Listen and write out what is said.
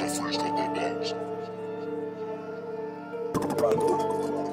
The first of that you